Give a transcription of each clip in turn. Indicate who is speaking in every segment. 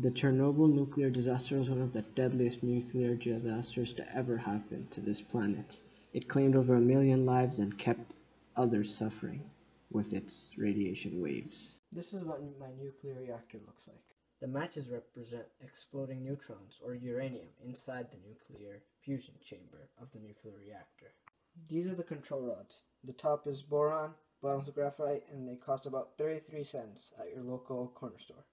Speaker 1: The Chernobyl nuclear disaster was one of the deadliest nuclear disasters to ever happen to this planet. It claimed over a million lives and kept others suffering with its radiation waves.
Speaker 2: This is what my nuclear reactor looks like. The matches represent exploding neutrons or uranium inside the nuclear fusion chamber of the nuclear reactor. These are the control rods. The top is boron, bottom's graphite, and they cost about 33 cents at your local corner store.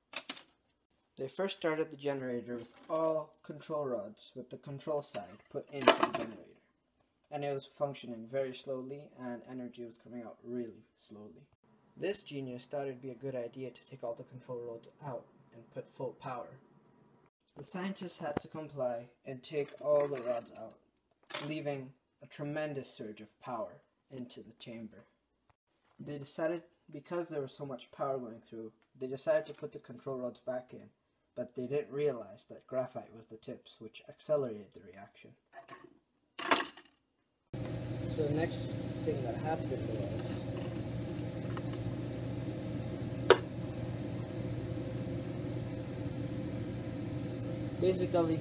Speaker 2: They first started the generator with all control rods with the control side put into the generator. And it was functioning very slowly and energy was coming out really slowly. This genius thought it'd be a good idea to take all the control rods out and put full power. The scientists had to comply and take all the rods out, leaving a tremendous surge of power into the chamber. They decided, because there was so much power going through, they decided to put the control rods back in but they didn't realize that graphite was the tips, which accelerated the reaction. So the next thing that happened was basically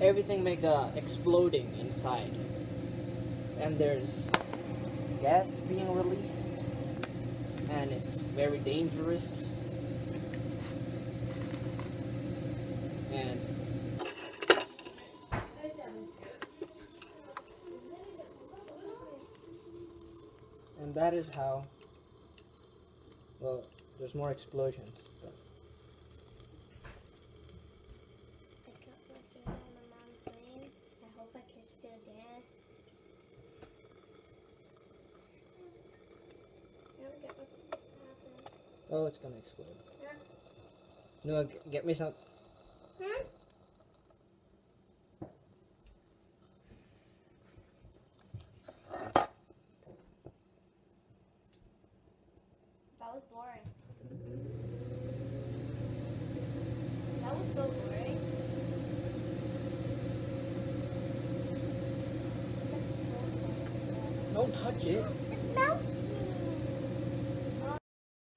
Speaker 2: everything make a exploding inside and there's gas being released and it's very dangerous and and that is how well there's more explosions but. Oh, it's gonna explode. Yeah. No, get me some. Hmm?
Speaker 3: That was boring. That was so boring.
Speaker 2: Don't touch it.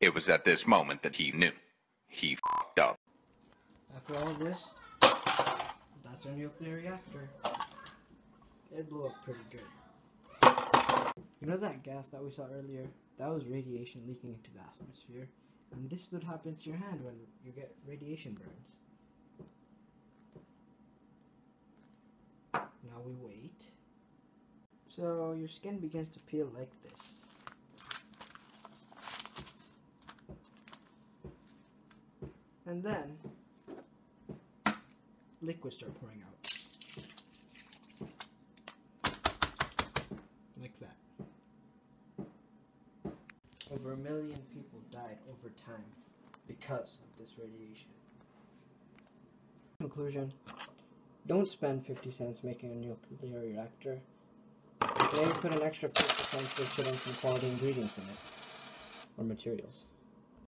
Speaker 4: It was at this moment that he knew.
Speaker 2: After all this, that's our nuclear reactor. It blew up pretty good. You know that gas that we saw earlier? That was radiation leaking into the atmosphere. And this is what happens to your hand when you get radiation burns. Now we wait. So your skin begins to peel like this. And then liquids start pouring out. Like that. Over a million people died over time because of this radiation. Conclusion Don't spend 50 cents making a nuclear reactor. Maybe put an extra 50 cents for putting some quality ingredients in it. Or materials.